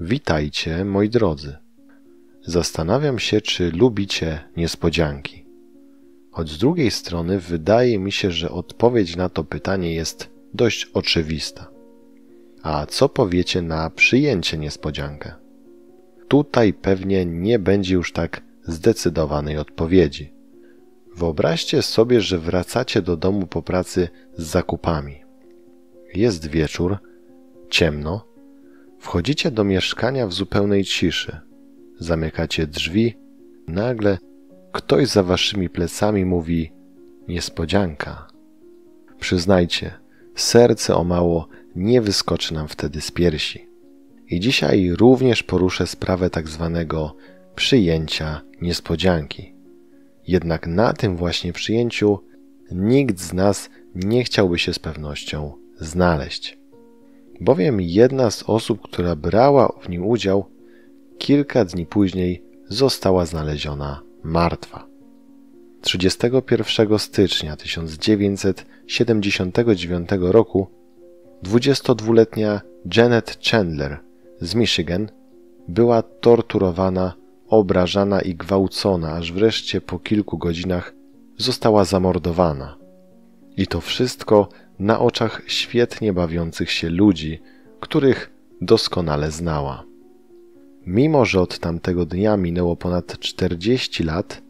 Witajcie, moi drodzy. Zastanawiam się, czy lubicie niespodzianki. Choć z drugiej strony wydaje mi się, że odpowiedź na to pytanie jest dość oczywista. A co powiecie na przyjęcie niespodziankę? Tutaj pewnie nie będzie już tak zdecydowanej odpowiedzi. Wyobraźcie sobie, że wracacie do domu po pracy z zakupami. Jest wieczór, ciemno, wchodzicie do mieszkania w zupełnej ciszy. Zamykacie drzwi, nagle ktoś za waszymi plecami mówi: Niespodzianka. Przyznajcie, serce o mało nie wyskoczy nam wtedy z piersi. I dzisiaj również poruszę sprawę tak zwanego przyjęcia niespodzianki. Jednak na tym właśnie przyjęciu nikt z nas nie chciałby się z pewnością znaleźć. Bowiem jedna z osób, która brała w nim udział, kilka dni później została znaleziona martwa. 31 stycznia 1979 roku 22-letnia Janet Chandler z Michigan była torturowana, obrażana i gwałcona, aż wreszcie po kilku godzinach została zamordowana. I to wszystko na oczach świetnie bawiących się ludzi, których doskonale znała. Mimo, że od tamtego dnia minęło ponad 40 lat,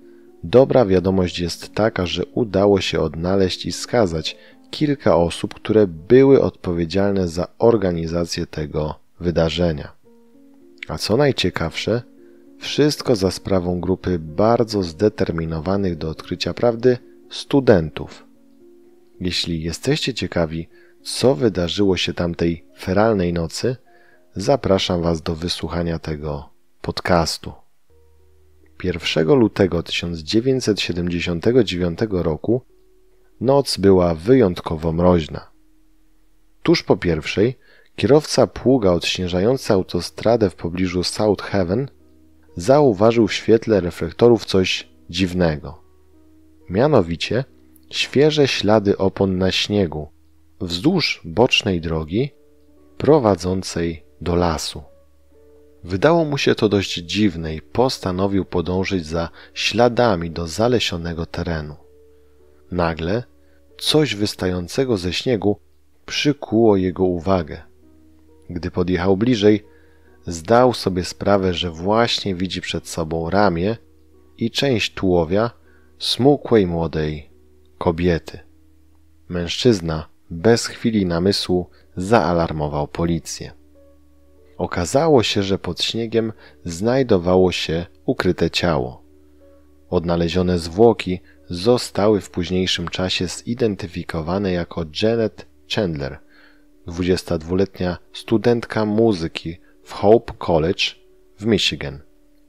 dobra wiadomość jest taka, że udało się odnaleźć i skazać kilka osób, które były odpowiedzialne za organizację tego wydarzenia. A co najciekawsze, wszystko za sprawą grupy bardzo zdeterminowanych do odkrycia prawdy studentów. Jeśli jesteście ciekawi, co wydarzyło się tamtej feralnej nocy, zapraszam Was do wysłuchania tego podcastu. 1 lutego 1979 roku noc była wyjątkowo mroźna. Tuż po pierwszej kierowca pługa odśnieżający autostradę w pobliżu South Haven zauważył w świetle reflektorów coś dziwnego. Mianowicie świeże ślady opon na śniegu wzdłuż bocznej drogi prowadzącej do lasu. Wydało mu się to dość dziwne i postanowił podążyć za śladami do zalesionego terenu. Nagle coś wystającego ze śniegu przykuło jego uwagę. Gdy podjechał bliżej, zdał sobie sprawę, że właśnie widzi przed sobą ramię i część tułowia smukłej młodej kobiety. Mężczyzna bez chwili namysłu zaalarmował policję. Okazało się, że pod śniegiem znajdowało się ukryte ciało. Odnalezione zwłoki zostały w późniejszym czasie zidentyfikowane jako Janet Chandler, 22-letnia studentka muzyki w Hope College w Michigan,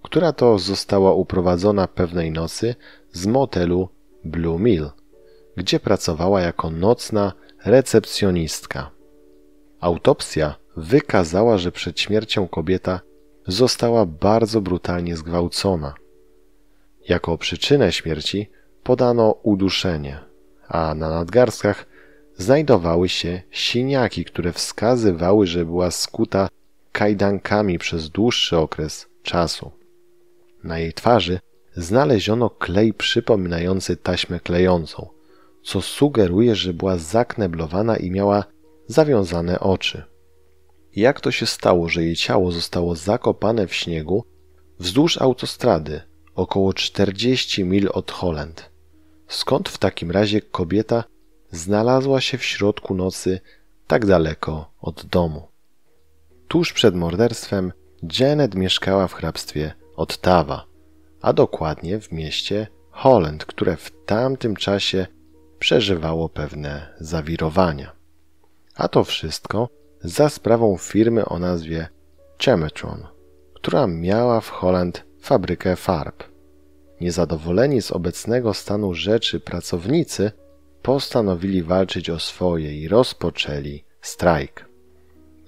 która to została uprowadzona pewnej nocy z motelu Blue Mill, gdzie pracowała jako nocna recepcjonistka. Autopsja wykazała, że przed śmiercią kobieta została bardzo brutalnie zgwałcona. Jako przyczynę śmierci podano uduszenie, a na nadgarstkach znajdowały się siniaki, które wskazywały, że była skuta kajdankami przez dłuższy okres czasu. Na jej twarzy znaleziono klej przypominający taśmę klejącą, co sugeruje, że była zakneblowana i miała zawiązane oczy. Jak to się stało, że jej ciało zostało zakopane w śniegu wzdłuż autostrady około 40 mil od Holland? Skąd w takim razie kobieta znalazła się w środku nocy tak daleko od domu? Tuż przed morderstwem Janet mieszkała w hrabstwie Ottawa, a dokładnie w mieście Holland, które w tamtym czasie przeżywało pewne zawirowania. A to wszystko za sprawą firmy o nazwie Chemetron, która miała w Holland fabrykę farb. Niezadowoleni z obecnego stanu rzeczy pracownicy postanowili walczyć o swoje i rozpoczęli strajk.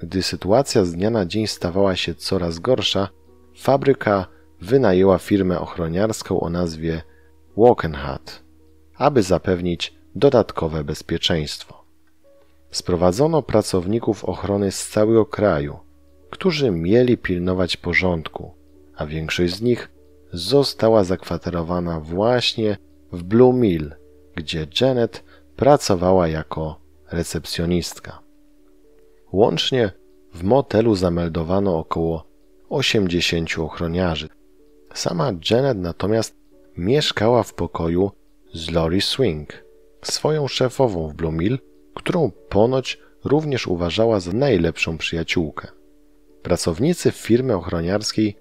Gdy sytuacja z dnia na dzień stawała się coraz gorsza, fabryka wynajęła firmę ochroniarską o nazwie Wokenhat, aby zapewnić dodatkowe bezpieczeństwo. Sprowadzono pracowników ochrony z całego kraju, którzy mieli pilnować porządku, a większość z nich została zakwaterowana właśnie w Blue Mill, gdzie Janet pracowała jako recepcjonistka. Łącznie w motelu zameldowano około 80 ochroniarzy. Sama Janet natomiast mieszkała w pokoju z Lori Swing, swoją szefową w Blue Mill, którą ponoć również uważała za najlepszą przyjaciółkę. Pracownicy firmy ochroniarskiej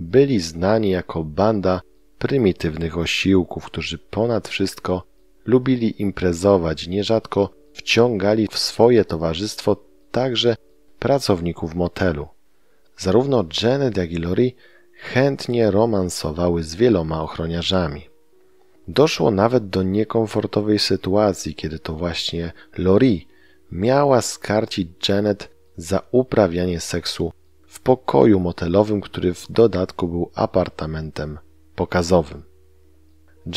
byli znani jako banda prymitywnych osiłków, którzy ponad wszystko lubili imprezować, nierzadko wciągali w swoje towarzystwo także pracowników motelu. Zarówno Janet, jak i Lori chętnie romansowały z wieloma ochroniarzami. Doszło nawet do niekomfortowej sytuacji, kiedy to właśnie Lori miała skarcić Janet za uprawianie seksu w pokoju motelowym, który w dodatku był apartamentem pokazowym.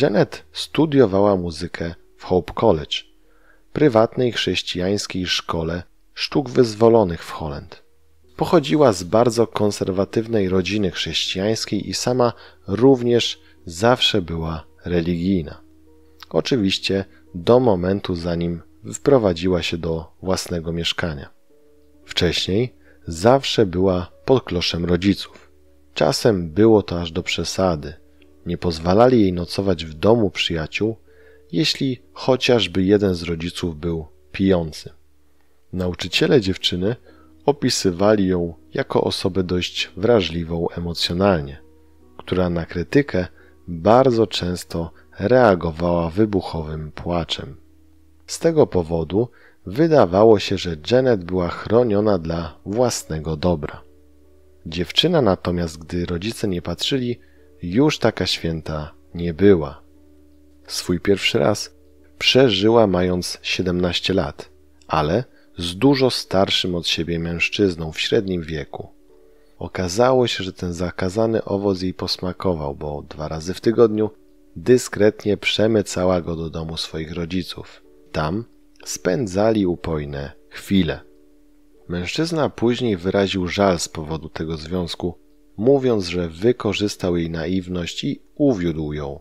Janet studiowała muzykę w Hope College, prywatnej chrześcijańskiej szkole sztuk wyzwolonych w Holland. Pochodziła z bardzo konserwatywnej rodziny chrześcijańskiej i sama również zawsze była religijna. Oczywiście do momentu, zanim wprowadziła się do własnego mieszkania. Wcześniej zawsze była pod kloszem rodziców. Czasem było to aż do przesady. Nie pozwalali jej nocować w domu przyjaciół, jeśli chociażby jeden z rodziców był pijący. Nauczyciele dziewczyny opisywali ją jako osobę dość wrażliwą emocjonalnie, która na krytykę bardzo często reagowała wybuchowym płaczem. Z tego powodu wydawało się, że Janet była chroniona dla własnego dobra. Dziewczyna natomiast, gdy rodzice nie patrzyli, już taka święta nie była. Swój pierwszy raz przeżyła mając 17 lat, ale z dużo starszym od siebie mężczyzną w średnim wieku. Okazało się, że ten zakazany owoc jej posmakował, bo dwa razy w tygodniu dyskretnie przemycała go do domu swoich rodziców. Tam spędzali upojne chwile. Mężczyzna później wyraził żal z powodu tego związku, mówiąc, że wykorzystał jej naiwność i uwiódł ją.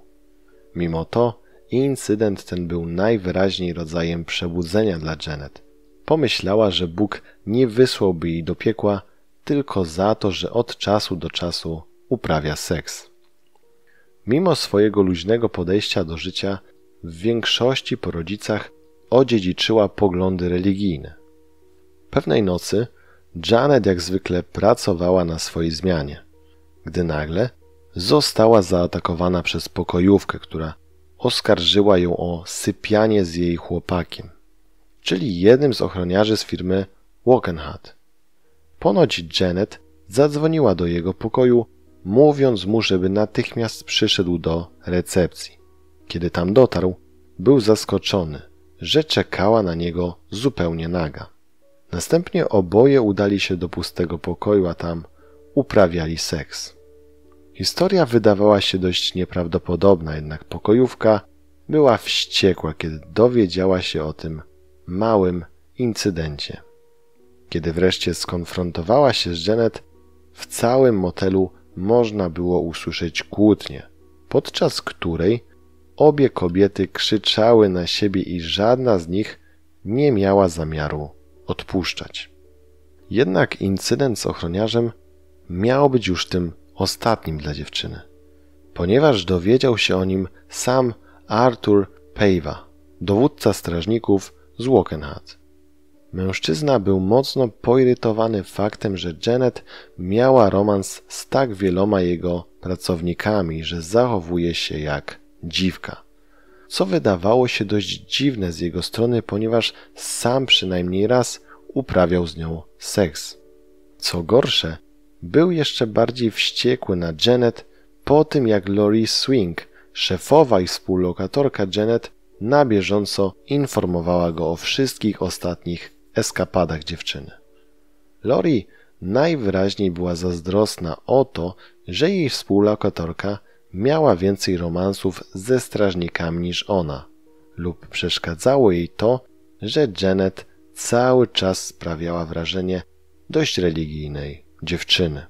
Mimo to incydent ten był najwyraźniej rodzajem przebudzenia dla Janet. Pomyślała, że Bóg nie wysłałby jej do piekła tylko za to, że od czasu do czasu uprawia seks. Mimo swojego luźnego podejścia do życia, w większości po rodzicach odziedziczyła poglądy religijne. Pewnej nocy Janet jak zwykle pracowała na swojej zmianie, gdy nagle została zaatakowana przez pokojówkę, która oskarżyła ją o sypianie z jej chłopakiem, czyli jednym z ochroniarzy z firmy Wokenhat. Ponoć Janet zadzwoniła do jego pokoju, mówiąc mu, żeby natychmiast przyszedł do recepcji. Kiedy tam dotarł, był zaskoczony, że czekała na niego zupełnie naga. Następnie oboje udali się do pustego pokoju, a tam uprawiali seks. Historia wydawała się dość nieprawdopodobna, jednak pokojówka była wściekła, kiedy dowiedziała się o tym małym incydencie. Kiedy wreszcie skonfrontowała się z Janet, w całym motelu można było usłyszeć kłótnię, podczas której obie kobiety krzyczały na siebie i żadna z nich nie miała zamiaru odpuszczać. Jednak incydent z ochroniarzem miał być już tym ostatnim dla dziewczyny, ponieważ dowiedział się o nim sam Arthur Pejwa, dowódca strażników z Wokenhat. Mężczyzna był mocno poirytowany faktem, że Janet miała romans z tak wieloma jego pracownikami, że zachowuje się jak dziwka. Co wydawało się dość dziwne z jego strony, ponieważ sam przynajmniej raz uprawiał z nią seks. Co gorsze, był jeszcze bardziej wściekły na Janet po tym, jak Lori Swing, szefowa i współlokatorka Janet, na bieżąco informowała go o wszystkich ostatnich eskapadach dziewczyny. Lori najwyraźniej była zazdrosna o to, że jej współlokatorka miała więcej romansów ze strażnikami niż ona, lub przeszkadzało jej to, że Janet cały czas sprawiała wrażenie dość religijnej dziewczyny.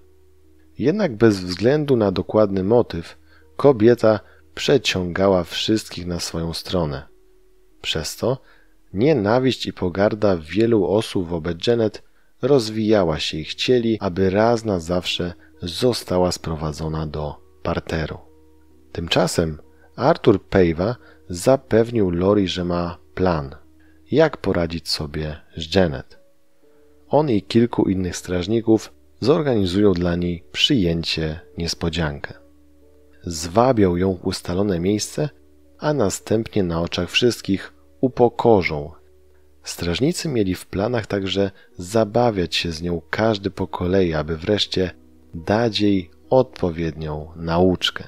Jednak bez względu na dokładny motyw, kobieta przeciągała wszystkich na swoją stronę. Przez to nienawiść i pogarda wielu osób wobec Janet rozwijała się i chcieli, aby raz na zawsze została sprowadzona do parteru. Tymczasem Arthur Pejwa zapewnił Lori, że ma plan, jak poradzić sobie z Janet. On i kilku innych strażników zorganizują dla niej przyjęcie niespodziankę. Zwabią ją w ustalone miejsce, a następnie na oczach wszystkich upokorzą. Strażnicy mieli w planach także zabawiać się z nią każdy po kolei, aby wreszcie dać jej odpowiednią nauczkę.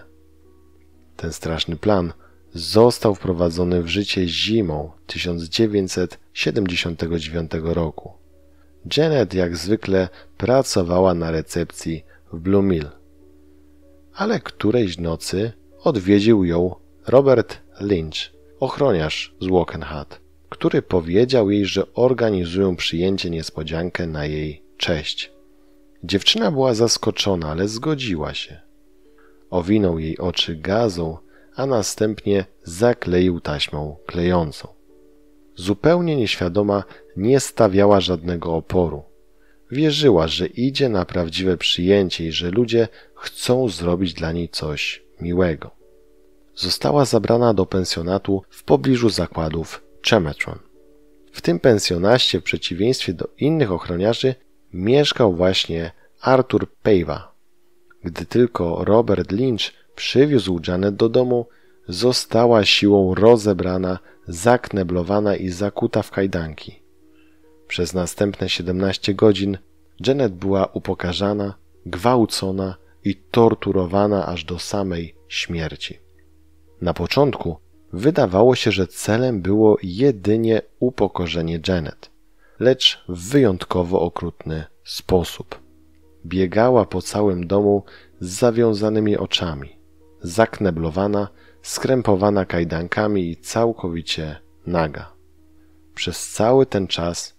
Ten straszny plan został wprowadzony w życie zimą 1979 roku. Janet jak zwykle pracowała na recepcji w Blue Mill. Ale którejś nocy odwiedził ją Robert Lynch, ochroniarz z Wokenhat, który powiedział jej, że organizują przyjęcie niespodziankę na jej cześć. Dziewczyna była zaskoczona, ale zgodziła się. Owinął jej oczy gazą, a następnie zakleił taśmą klejącą. Zupełnie nieświadoma nie stawiała żadnego oporu. Wierzyła, że idzie na prawdziwe przyjęcie i że ludzie chcą zrobić dla niej coś miłego. Została zabrana do pensjonatu w pobliżu zakładów Chemetron. W tym pensjonaście, w przeciwieństwie do innych ochroniarzy, mieszkał właśnie Arthur Pejwa. Gdy tylko Robert Lynch przywiózł Janet do domu, została siłą rozebrana, zakneblowana i zakuta w kajdanki. Przez następne 17 godzin Janet była upokarzana, gwałcona i torturowana aż do samej śmierci. Na początku wydawało się, że celem było jedynie upokorzenie Janet, lecz w wyjątkowo okrutny sposób. Biegała po całym domu z zawiązanymi oczami, zakneblowana, skrępowana kajdankami i całkowicie naga. Przez cały ten czas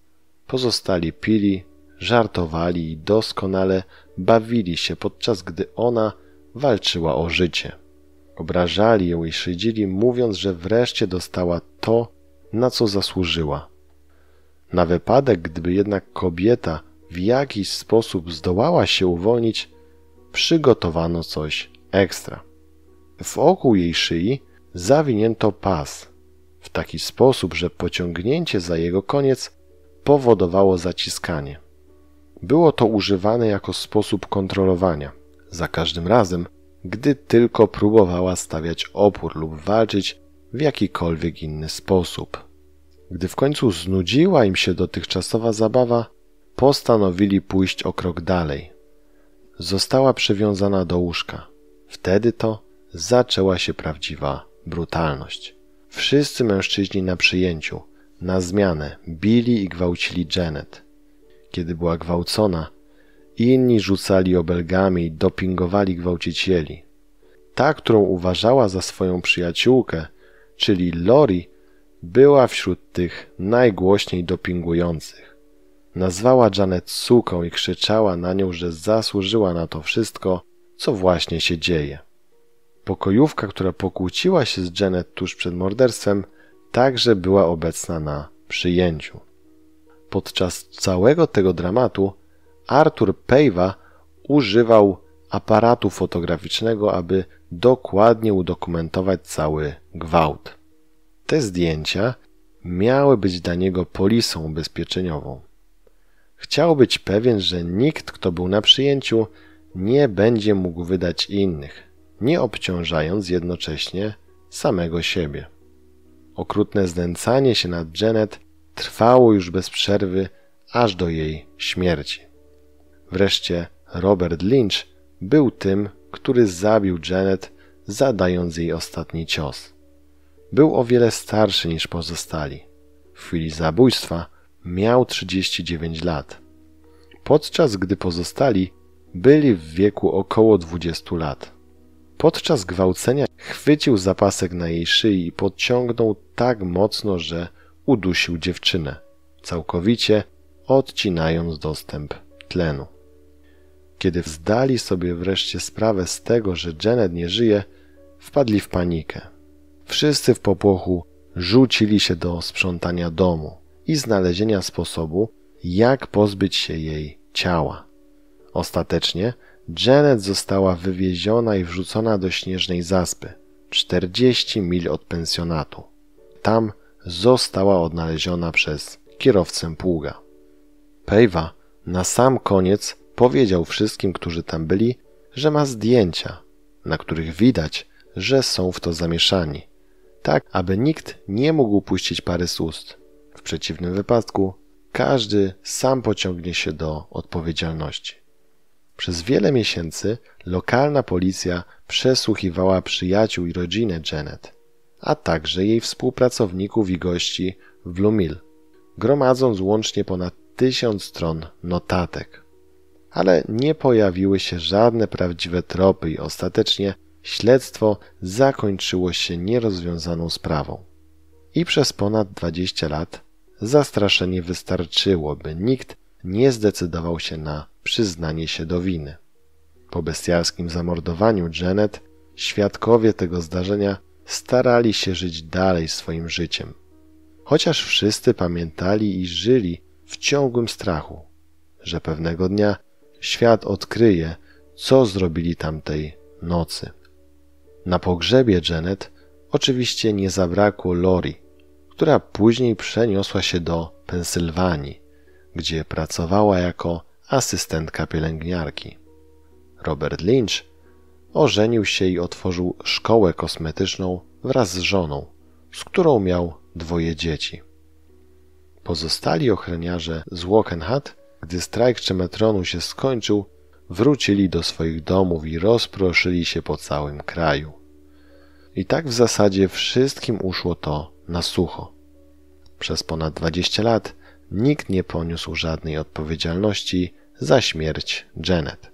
pozostali pili, żartowali i doskonale bawili się, podczas gdy ona walczyła o życie. Obrażali ją i szydzili, mówiąc, że wreszcie dostała to, na co zasłużyła. Na wypadek, gdyby jednak kobieta w jakiś sposób zdołała się uwolnić, przygotowano coś ekstra. Wokół jej szyi zawinięto pas w taki sposób, że pociągnięcie za jego koniec powodowało zaciskanie. Było to używane jako sposób kontrolowania. Za każdym razem, gdy tylko próbowała stawiać opór lub walczyć w jakikolwiek inny sposób. Gdy w końcu znudziła im się dotychczasowa zabawa, postanowili pójść o krok dalej. Została przywiązana do łóżka. Wtedy to zaczęła się prawdziwa brutalność. Wszyscy mężczyźni na przyjęciu, na zmianę, bili i gwałcili Janet. Kiedy była gwałcona, inni rzucali obelgami i dopingowali gwałcicieli. Ta, którą uważała za swoją przyjaciółkę, czyli Lori, była wśród tych najgłośniej dopingujących. Nazwała Janet suką i krzyczała na nią, że zasłużyła na to wszystko, co właśnie się dzieje. Pokojówka, która pokłóciła się z Janet tuż przed morderstwem, także była obecna na przyjęciu. Podczas całego tego dramatu Arthur Pejwa używał aparatu fotograficznego, aby dokładnie udokumentować cały gwałt. Te zdjęcia miały być dla niego polisą ubezpieczeniową. Chciał być pewien, że nikt, kto był na przyjęciu, nie będzie mógł wydać innych, nie obciążając jednocześnie samego siebie. Okrutne znęcanie się nad Janet trwało już bez przerwy aż do jej śmierci. Wreszcie Robert Lynch był tym, który zabił Janet, zadając jej ostatni cios. Był o wiele starszy niż pozostali. W chwili zabójstwa miał 39 lat, podczas gdy pozostali byli w wieku około 20 lat. Podczas gwałcenia chwycił zapasek na jej szyi i podciągnął tak mocno, że udusił dziewczynę, całkowicie odcinając dostęp tlenu. Kiedy zdali sobie wreszcie sprawę z tego, że Janet nie żyje, wpadli w panikę. Wszyscy w popłochu rzucili się do sprzątania domu i znalezienia sposobu, jak pozbyć się jej ciała. Ostatecznie Janet została wywieziona i wrzucona do śnieżnej zaspy, 40 mil od pensjonatu. Tam została odnaleziona przez kierowcę pługa. Pejwa na sam koniec powiedział wszystkim, którzy tam byli, że ma zdjęcia, na których widać, że są w to zamieszani, tak aby nikt nie mógł puścić pary z ust. W przeciwnym wypadku każdy sam pociągnie się do odpowiedzialności. Przez wiele miesięcy lokalna policja przesłuchiwała przyjaciół i rodzinę Janet, a także jej współpracowników i gości w Blue Mill, gromadząc łącznie ponad tysiąc stron notatek. Ale nie pojawiły się żadne prawdziwe tropy i ostatecznie śledztwo zakończyło się nierozwiązaną sprawą. I przez ponad 20 lat zastraszenie wystarczyło, by nikt nie zdecydował się na przyznanie się do winy. Po bestialskim zamordowaniu Janet, świadkowie tego zdarzenia starali się żyć dalej swoim życiem. Chociaż wszyscy pamiętali i żyli w ciągłym strachu, że pewnego dnia świat odkryje, co zrobili tamtej nocy. Na pogrzebie Janet oczywiście nie zabrakło Lori, która później przeniosła się do Pensylwanii, gdzie pracowała jako asystentka pielęgniarki. Robert Lynch ożenił się i otworzył szkołę kosmetyczną wraz z żoną, z którą miał dwoje dzieci. Pozostali ochroniarze z Wokenhat, gdy strajk Czemetronu się skończył, wrócili do swoich domów i rozproszyli się po całym kraju. I tak w zasadzie wszystkim uszło to na sucho. Przez ponad 20 lat nikt nie poniósł żadnej odpowiedzialności za śmierć Janet.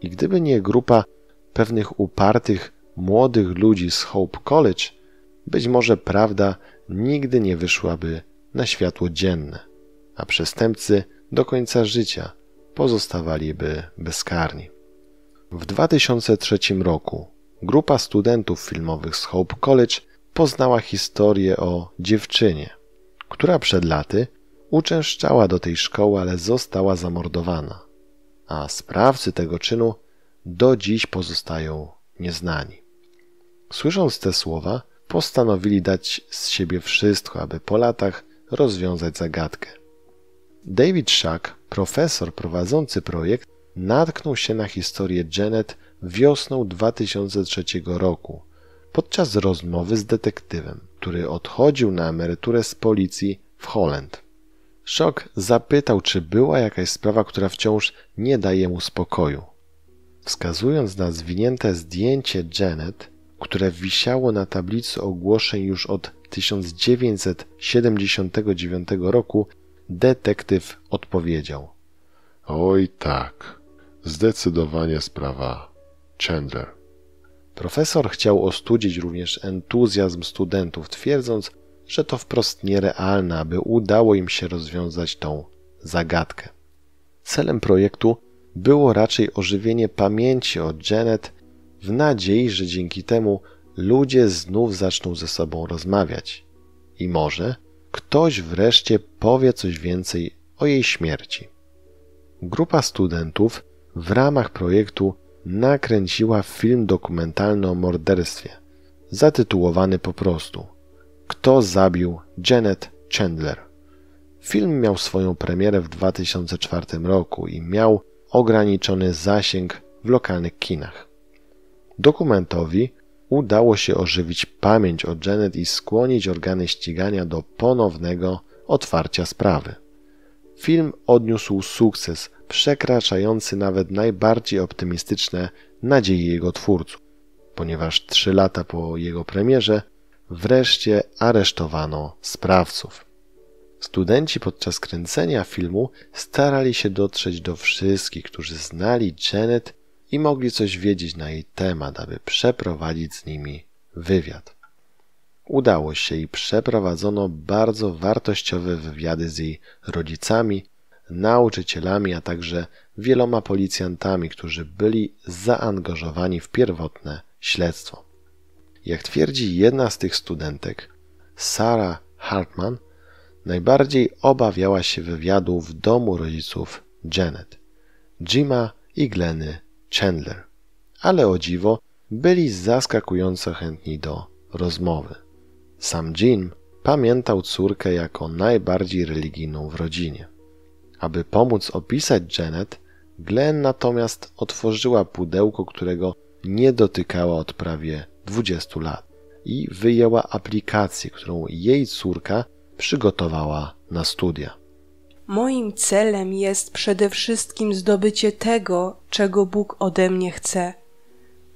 I gdyby nie grupa pewnych upartych, młodych ludzi z Hope College, być może prawda nigdy nie wyszłaby na światło dzienne, a przestępcy do końca życia pozostawaliby bezkarni. W 2003 roku grupa studentów filmowych z Hope College poznała historię o dziewczynie, która przed laty uczęszczała do tej szkoły, ale została zamordowana, a sprawcy tego czynu do dziś pozostają nieznani. Słysząc te słowa, postanowili dać z siebie wszystko, aby po latach rozwiązać zagadkę. David Schack, profesor prowadzący projekt, natknął się na historię Janet wiosną 2003 roku podczas rozmowy z detektywem, który odchodził na emeryturę z policji w Holland. Szok zapytał, czy była jakaś sprawa, która wciąż nie daje mu spokoju. Wskazując na zwinięte zdjęcie Janet, które wisiało na tablicy ogłoszeń już od 1979 roku, detektyw odpowiedział: Oj tak, zdecydowanie sprawa Chandler. Profesor chciał ostudzić również entuzjazm studentów, twierdząc, że to wprost nierealne, aby udało im się rozwiązać tą zagadkę. Celem projektu było raczej ożywienie pamięci o Janet w nadziei, że dzięki temu ludzie znów zaczną ze sobą rozmawiać i może ktoś wreszcie powie coś więcej o jej śmierci. Grupa studentów w ramach projektu nakręciła film dokumentalny o morderstwie, zatytułowany po prostu Kto zabił Janet Chandler. Film miał swoją premierę w 2004 roku i miał ograniczony zasięg w lokalnych kinach. Dokumentowi udało się ożywić pamięć o Janet i skłonić organy ścigania do ponownego otwarcia sprawy. Film odniósł sukces przekraczający nawet najbardziej optymistyczne nadzieje jego twórców, ponieważ trzy lata po jego premierze wreszcie aresztowano sprawców. Studenci podczas kręcenia filmu starali się dotrzeć do wszystkich, którzy znali Janet i mogli coś wiedzieć na jej temat, aby przeprowadzić z nimi wywiad. Udało się i przeprowadzono bardzo wartościowe wywiady z jej rodzicami, nauczycielami, a także wieloma policjantami, którzy byli zaangażowani w pierwotne śledztwo. Jak twierdzi jedna z tych studentek, Sarah Hartman, najbardziej obawiała się wywiadu w domu rodziców Janet, Jima i Glenny Chandler, ale o dziwo byli zaskakująco chętni do rozmowy. Sam Jim pamiętał córkę jako najbardziej religijną w rodzinie. Aby pomóc opisać Janet, Glenn natomiast otworzyła pudełko, którego nie dotykała od prawie 20 lat i wyjęła aplikację, którą jej córka przygotowała na studia. Moim celem jest przede wszystkim zdobycie tego, czego Bóg ode mnie chce.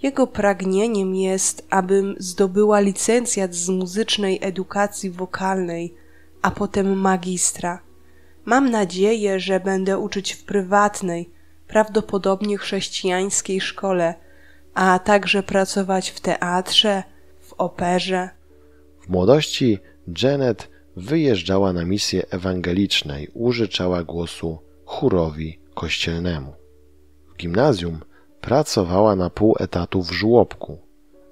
Jego pragnieniem jest, abym zdobyła licencjat z muzycznej edukacji wokalnej, a potem magistra. Mam nadzieję, że będę uczyć w prywatnej, prawdopodobnie chrześcijańskiej szkole, a także pracować w teatrze, w operze. W młodości Janet wyjeżdżała na misje ewangeliczne i użyczała głosu chórowi kościelnemu. W gimnazjum pracowała na pół etatu w żłobku,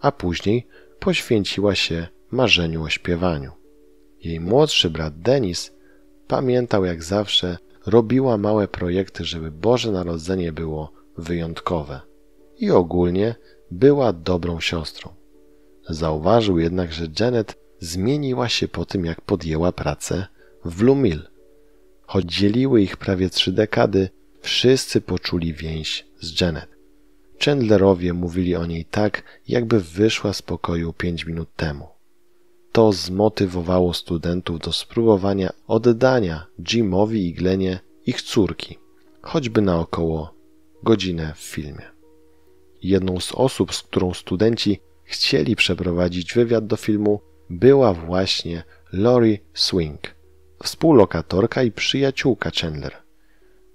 a później poświęciła się marzeniu o śpiewaniu. Jej młodszy brat Denis pamiętał jak zawsze, robiła małe projekty, żeby Boże Narodzenie było wyjątkowe i ogólnie była dobrą siostrą. Zauważył jednak, że Janet zmieniła się po tym, jak podjęła pracę w Blue Mill. Choć dzieliły ich prawie trzy dekady, wszyscy poczuli więź z Janet. Chandlerowie mówili o niej tak, jakby wyszła z pokoju pięć minut temu. To zmotywowało studentów do spróbowania oddania Jimowi i Glenie ich córki, choćby na około godzinę w filmie. Jedną z osób, z którą studenci chcieli przeprowadzić wywiad do filmu, była właśnie Lori Swing, współlokatorka i przyjaciółka Chandler.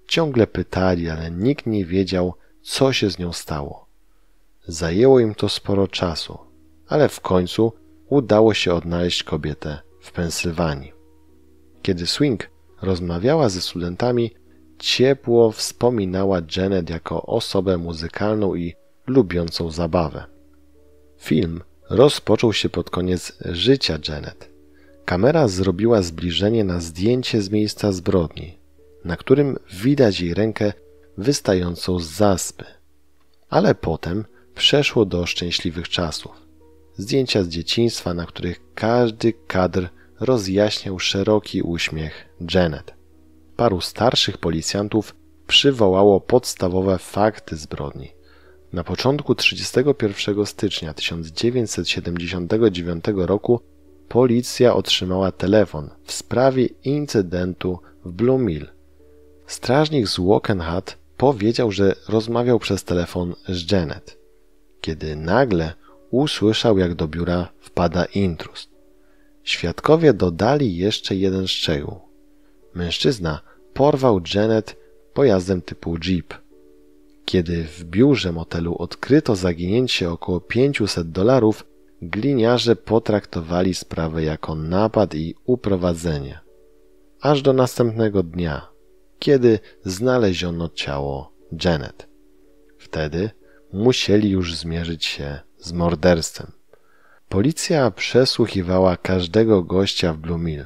Ciągle pytali, ale nikt nie wiedział, co się z nią stało. Zajęło im to sporo czasu, ale w końcu udało się odnaleźć kobietę w Pensylwanii. Kiedy Swing rozmawiała ze studentami, ciepło wspominała Janet jako osobę muzykalną i lubiącą zabawę. Film rozpoczął się pod koniec życia Janet. Kamera zrobiła zbliżenie na zdjęcie z miejsca zbrodni, na którym widać jej rękę wystającą z zaspy. Ale potem przeszło do szczęśliwych czasów. Zdjęcia z dzieciństwa, na których każdy kadr rozjaśniał szeroki uśmiech Janet. Paru starszych policjantów przywołało podstawowe fakty zbrodni. Na początku 31 stycznia 1979 roku policja otrzymała telefon w sprawie incydentu w Blue Mill. Strażnik z Wokenhat powiedział, że rozmawiał przez telefon z Janet, kiedy nagle usłyszał, jak do biura wpada intruz. Świadkowie dodali jeszcze jeden szczegół. Mężczyzna porwał Janet pojazdem typu Jeep. Kiedy w biurze motelu odkryto zaginięcie około 500 dolarów, gliniarze potraktowali sprawę jako napad i uprowadzenie. Aż do następnego dnia, kiedy znaleziono ciało Janet. Wtedy musieli już zmierzyć się z morderstwem. Policja przesłuchiwała każdego gościa w Blue Mill.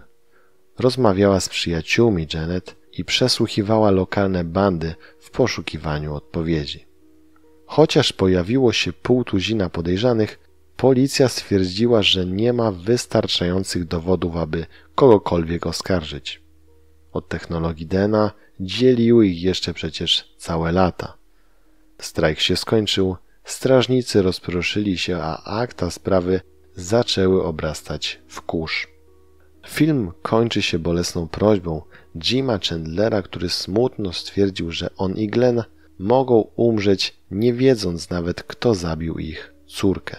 Rozmawiała z przyjaciółmi Janet i przesłuchiwała lokalne bandy w poszukiwaniu odpowiedzi. Chociaż pojawiło się pół tuzina podejrzanych, policja stwierdziła, że nie ma wystarczających dowodów, aby kogokolwiek oskarżyć. Od technologii DNA dzieliły ich jeszcze przecież całe lata. Strajk się skończył, strażnicy rozproszyli się, a akta sprawy zaczęły obrastać w kurz. Film kończy się bolesną prośbą Jima Chandlera, który smutno stwierdził, że on i Glenn mogą umrzeć, nie wiedząc nawet, kto zabił ich córkę.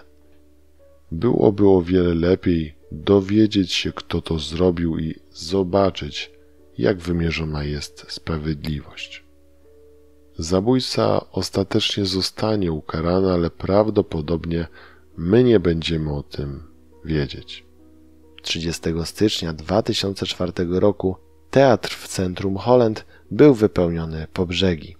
Byłoby o wiele lepiej dowiedzieć się, kto to zrobił i zobaczyć, jak wymierzona jest sprawiedliwość. Zabójca ostatecznie zostanie ukarany, ale prawdopodobnie my nie będziemy o tym wiedzieć. 30 stycznia 2004 roku teatr w centrum Holland był wypełniony po brzegi.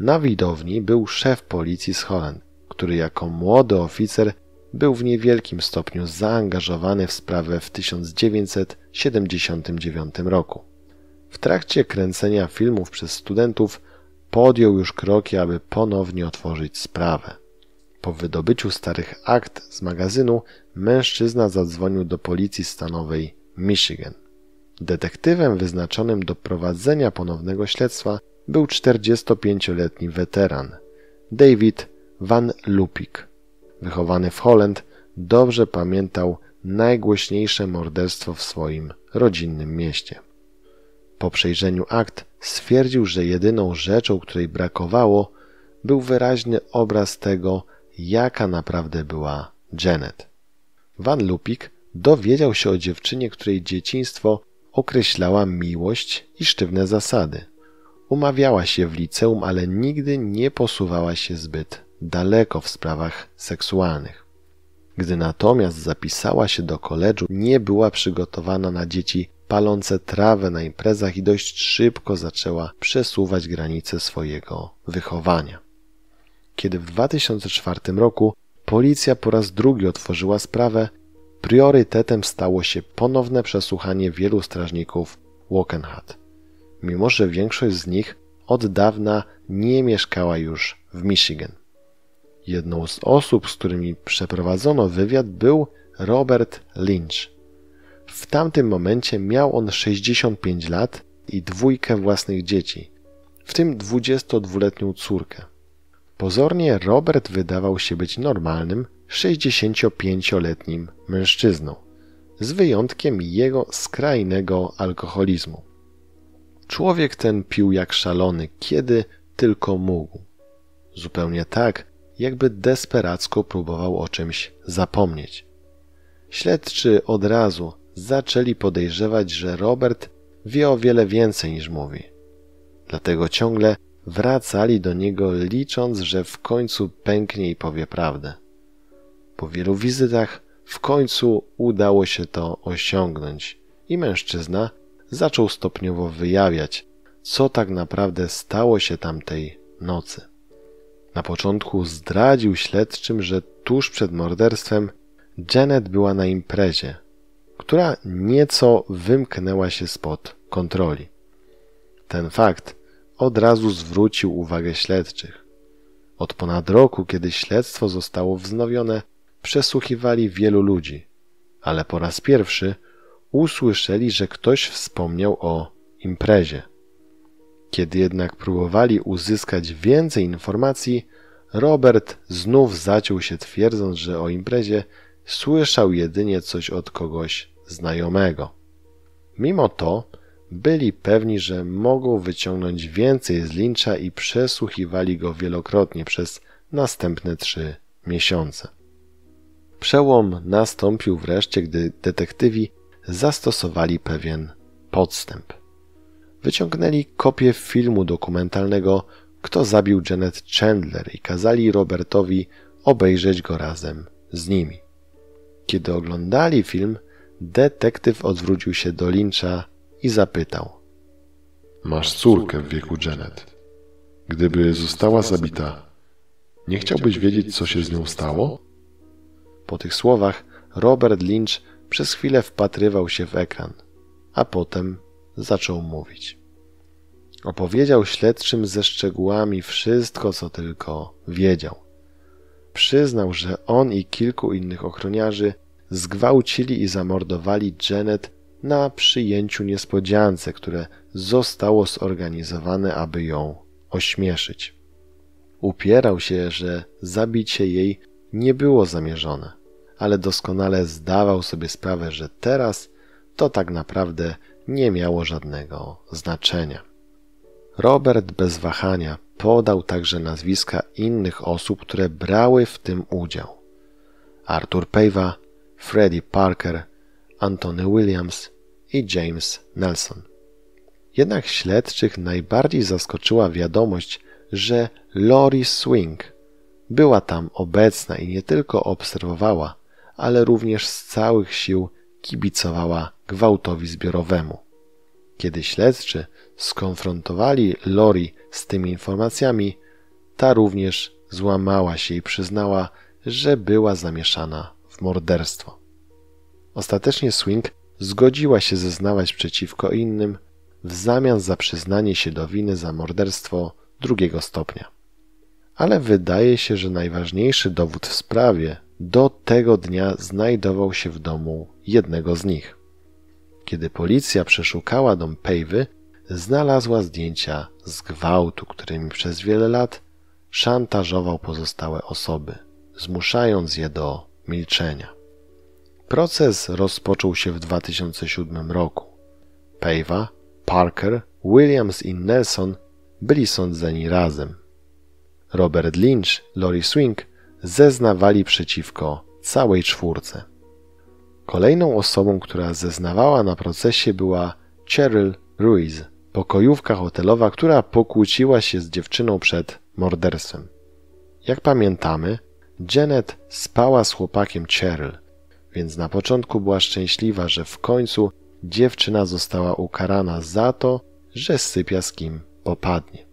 Na widowni był szef policji z Holland, który jako młody oficer był w niewielkim stopniu zaangażowany w sprawę w 1979 roku. W trakcie kręcenia filmów przez studentów podjął już kroki, aby ponownie otworzyć sprawę. Po wydobyciu starych akt z magazynu mężczyzna zadzwonił do policji stanowej Michigan. Detektywem wyznaczonym do prowadzenia ponownego śledztwa był 45-letni weteran David Van Lupik. Wychowany w Holland, dobrze pamiętał najgłośniejsze morderstwo w swoim rodzinnym mieście. Po przejrzeniu akt stwierdził, że jedyną rzeczą, której brakowało, był wyraźny obraz tego, jaka naprawdę była Janet. Van Lupik dowiedział się o dziewczynie, której dzieciństwo określała miłość i sztywne zasady. Umawiała się w liceum, ale nigdy nie posuwała się zbyt daleko w sprawach seksualnych. Gdy natomiast zapisała się do koledżu, nie była przygotowana na dzieci palące trawę na imprezach i dość szybko zaczęła przesuwać granice swojego wychowania. Kiedy w 2004 roku policja po raz drugi otworzyła sprawę, priorytetem stało się ponowne przesłuchanie wielu strażników Wokenhat, mimo że większość z nich od dawna nie mieszkała już w Michigan. Jedną z osób, z którymi przeprowadzono wywiad, był Robert Lynch. W tamtym momencie miał on 65 lat i dwójkę własnych dzieci, w tym 22-letnią córkę. Pozornie Robert wydawał się być normalnym, 65-letnim mężczyzną, z wyjątkiem jego skrajnego alkoholizmu. Człowiek ten pił jak szalony, kiedy tylko mógł. Zupełnie tak, jakby desperacko próbował o czymś zapomnieć. Śledczy od razu zaczęli podejrzewać, że Robert wie o wiele więcej niż mówi. Dlatego ciągle wracali do niego, licząc, że w końcu pęknie i powie prawdę. Po wielu wizytach w końcu udało się to osiągnąć i mężczyzna zaczął stopniowo wyjawiać, co tak naprawdę stało się tamtej nocy. Na początku zdradził śledczym, że tuż przed morderstwem Janet była na imprezie, która nieco wymknęła się spod kontroli. Ten fakt od razu zwrócił uwagę śledczych. Od ponad roku, kiedy śledztwo zostało wznowione, przesłuchiwali wielu ludzi, ale po raz pierwszy usłyszeli, że ktoś wspomniał o imprezie. Kiedy jednak próbowali uzyskać więcej informacji, Robert znów zaciął się twierdząc, że o imprezie słyszał jedynie coś od kogoś znajomego. Mimo to byli pewni, że mogą wyciągnąć więcej z Lyncha i przesłuchiwali go wielokrotnie przez następne trzy miesiące. Przełom nastąpił wreszcie, gdy detektywi zastosowali pewien podstęp. Wyciągnęli kopię filmu dokumentalnego Kto zabił Janet Chandler i kazali Robertowi obejrzeć go razem z nimi. Kiedy oglądali film, detektyw odwrócił się do Lyncha i zapytał. Masz córkę w wieku Janet. Gdyby została zabita, nie chciałbyś wiedzieć, co się z nią stało? Po tych słowach Robert Lynch przez chwilę wpatrywał się w ekran, a potem zaczął mówić. Opowiedział śledczym ze szczegółami wszystko, co tylko wiedział. Przyznał, że on i kilku innych ochroniarzy zgwałcili i zamordowali Janet na przyjęciu niespodziance, które zostało zorganizowane, aby ją ośmieszyć. Upierał się, że zabicie jej nie było zamierzone, ale doskonale zdawał sobie sprawę, że teraz to tak naprawdę nie miało żadnego znaczenia. Robert bez wahania podał także nazwiska innych osób, które brały w tym udział. Arthur Pejwa, Freddie Parker, Antony Williams i James Nelson. Jednak śledczych najbardziej zaskoczyła wiadomość, że Lori Swing była tam obecna i nie tylko obserwowała, ale również z całych sił kibicowała gwałtowi zbiorowemu. Kiedy śledczy skonfrontowali Lori z tymi informacjami, ta również złamała się i przyznała, że była zamieszana w morderstwo. Ostatecznie Swing zgodziła się zeznawać przeciwko innym w zamian za przyznanie się do winy za morderstwo drugiego stopnia. Ale wydaje się, że najważniejszy dowód w sprawie do tego dnia znajdował się w domu jednego z nich. Kiedy policja przeszukała dom Pejwy, znalazła zdjęcia z gwałtu, którymi przez wiele lat szantażował pozostałe osoby, zmuszając je do milczenia. Proces rozpoczął się w 2007 roku. Pejwa, Parker, Williams i Nelson byli sądzeni razem. Robert Lynch, Lori Swing zeznawali przeciwko całej czwórce. Kolejną osobą, która zeznawała na procesie była Cheryl Ruiz, pokojówka hotelowa, która pokłóciła się z dziewczyną przed morderstwem. Jak pamiętamy, Janet spała z chłopakiem Cheryl, więc na początku była szczęśliwa, że w końcu dziewczyna została ukarana za to, że sypia z kim popadnie.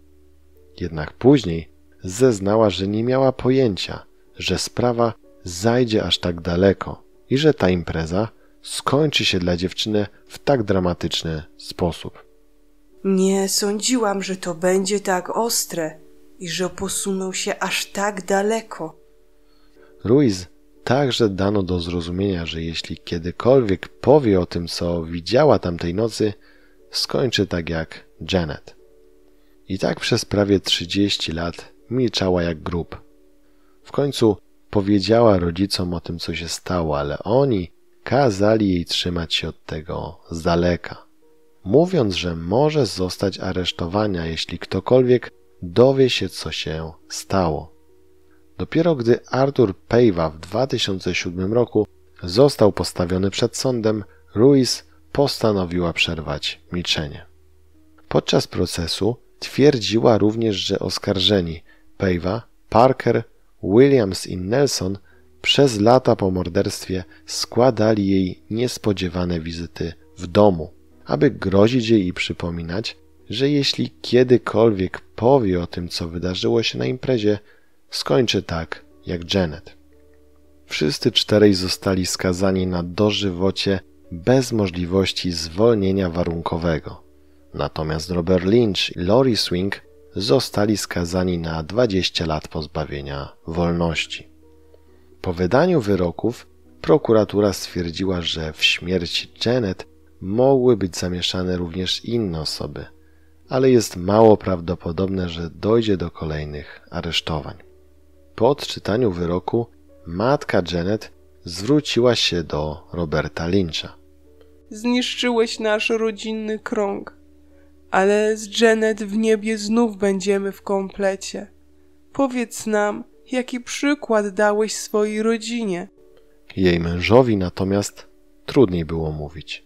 Jednak później zeznała, że nie miała pojęcia, że sprawa zajdzie aż tak daleko i że ta impreza skończy się dla dziewczyny w tak dramatyczny sposób. Nie sądziłam, że to będzie tak ostre i że posunął się aż tak daleko. Ruiz także dano do zrozumienia, że jeśli kiedykolwiek powie o tym, co widziała tamtej nocy, skończy tak jak Janet. I tak przez prawie 30 lat milczała jak grób. W końcu powiedziała rodzicom o tym, co się stało, ale oni kazali jej trzymać się od tego z daleka, mówiąc, że może zostać aresztowana, jeśli ktokolwiek dowie się, co się stało. Dopiero gdy Arthur Pejwa w 2007 roku został postawiony przed sądem, Ruiz postanowiła przerwać milczenie. Podczas procesu twierdziła również, że oskarżeni Pejwa, Parker, Williams i Nelson przez lata po morderstwie składali jej niespodziewane wizyty w domu, aby grozić jej i przypominać, że jeśli kiedykolwiek powie o tym, co wydarzyło się na imprezie, skończy tak jak Janet. Wszyscy czterej zostali skazani na dożywocie bez możliwości zwolnienia warunkowego. Natomiast Robert Lynch i Lori Swing zostali skazani na 20 lat pozbawienia wolności. Po wydaniu wyroków prokuratura stwierdziła, że w śmierci Janet mogły być zamieszane również inne osoby, ale jest mało prawdopodobne, że dojdzie do kolejnych aresztowań. Po odczytaniu wyroku matka Janet zwróciła się do Roberta Lyncha. Zniszczyłeś nasz rodzinny krąg, ale z Janet w niebie znów będziemy w komplecie. Powiedz nam, jaki przykład dałeś swojej rodzinie. Jej mężowi natomiast trudniej było mówić.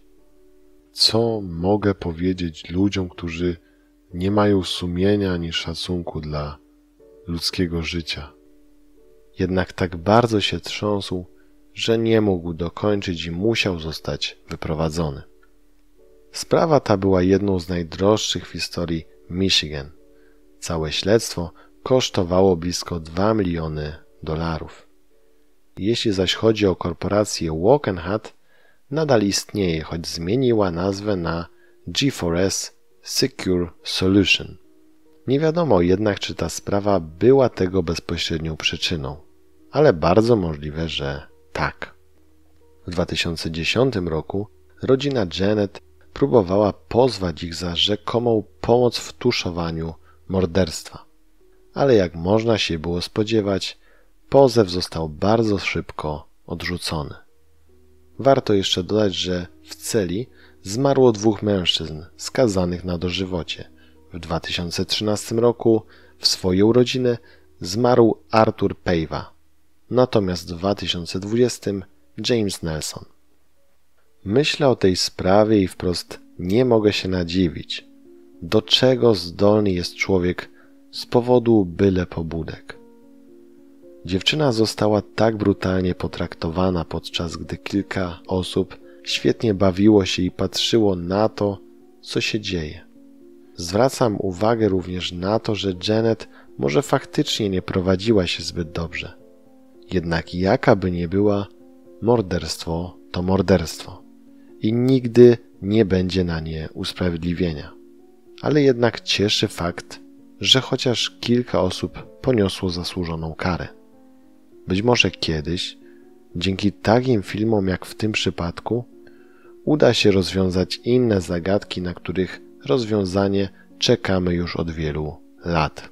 Co mogę powiedzieć ludziom, którzy nie mają sumienia ani szacunku dla ludzkiego życia? Jednak tak bardzo się trząsł, że nie mógł dokończyć i musiał zostać wyprowadzony. Sprawa ta była jedną z najdroższych w historii Michigan. Całe śledztwo kosztowało blisko 2 miliony dolarów. Jeśli zaś chodzi o korporację Walkenhat, nadal istnieje, choć zmieniła nazwę na G4S Secure Solution. Nie wiadomo jednak, czy ta sprawa była tego bezpośrednią przyczyną, ale bardzo możliwe, że tak. W 2010 roku rodzina Janet próbowała pozwać ich za rzekomą pomoc w tuszowaniu morderstwa. Ale jak można się było spodziewać, pozew został bardzo szybko odrzucony. Warto jeszcze dodać, że w celi zmarło dwóch mężczyzn skazanych na dożywocie. W 2013 roku w swojej urodziny zmarł Arthur Pejwa, natomiast w 2020 James Nelson. Myślę o tej sprawie i wprost nie mogę się nadziwić, do czego zdolny jest człowiek z powodu byle pobudek. Dziewczyna została tak brutalnie potraktowana, podczas gdy kilka osób świetnie bawiło się i patrzyło na to, co się dzieje. Zwracam uwagę również na to, że Janet może faktycznie nie prowadziła się zbyt dobrze. Jednak jaka by nie była, morderstwo to morderstwo i nigdy nie będzie na nie usprawiedliwienia. Ale jednak cieszy fakt, że chociaż kilka osób poniosło zasłużoną karę. Być może kiedyś, dzięki takim filmom jak w tym przypadku, uda się rozwiązać inne zagadki, na których rozwiązanie czekamy już od wielu lat.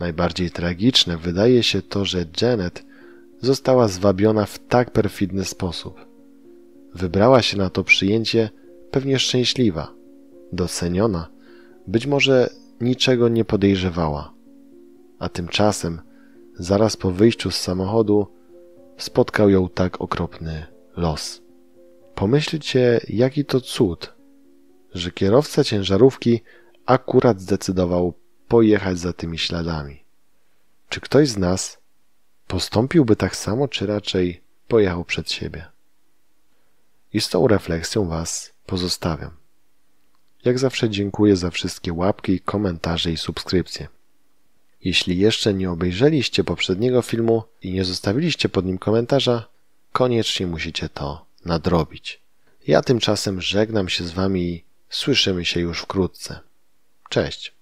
Najbardziej tragiczne wydaje się to, że Janet została zwabiona w tak perfidny sposób. Wybrała się na to przyjęcie pewnie szczęśliwa, doceniona, być może niczego nie podejrzewała. A tymczasem, zaraz po wyjściu z samochodu, spotkał ją tak okropny los. Pomyślcie, jaki to cud, że kierowca ciężarówki akurat zdecydował pojechać za tymi śladami. Czy ktoś z nas postąpiłby tak samo, czy raczej pojechał przed siebie? I z tą refleksją Was pozostawiam. Jak zawsze dziękuję za wszystkie łapki, komentarze i subskrypcje. Jeśli jeszcze nie obejrzeliście poprzedniego filmu i nie zostawiliście pod nim komentarza, koniecznie musicie to nadrobić. Ja tymczasem żegnam się z Wami słyszymy się już wkrótce. Cześć.